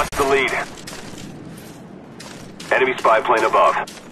lost the lead. Enemy spy plane above.